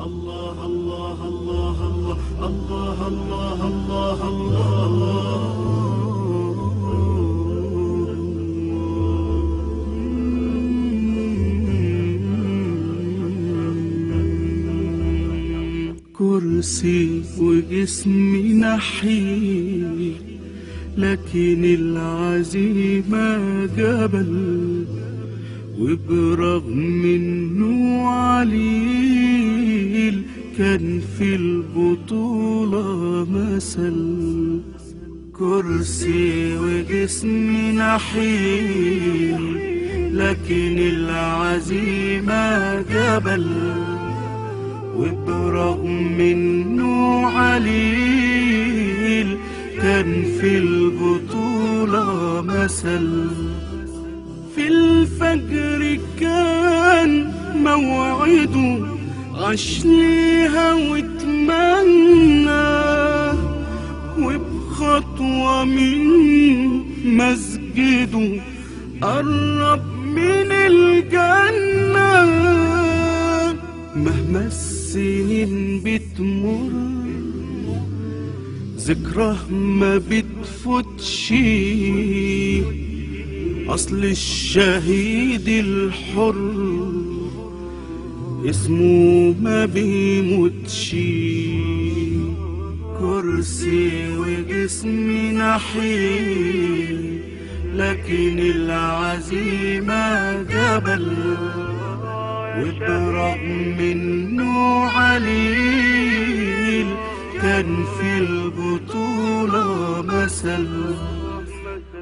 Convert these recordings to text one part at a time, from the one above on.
الله الله الله الله الله الله الله. الله كرسي وجسمي نحيل لكن العزيمة جبل وبرغم إنه عليل كان في البطولة مثل كرسي وجسمي نحيل لكن العزيمة جبل وبرغم انه عليل كان في البطولة مثل. في الفجر كان موعده عاش ليها واتمنى وبخطوة من مسجده قرب من الجنة. مهما السنين بتمر ذكراه ما بتفوتش. أصل الشهيد الحر اسمه ما بيموتش كرسي وجسمي نحيل لكن العزيمة جبل. وبرغم انه عليل. كان في البطولة مثل.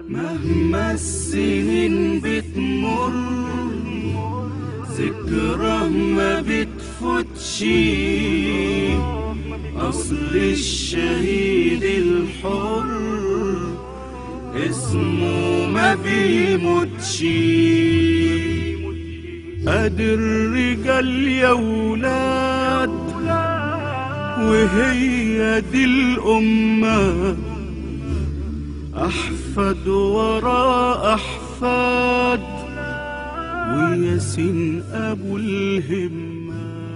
مهما السنين بتمر. ذكرى ما بتفوتش أصل الشهيد الحر اسمه ما بيموتش ادي الرجال يا ولاد وهي دي الأمة. أحفاد ورا أحفاد وياسين أبو الهمة.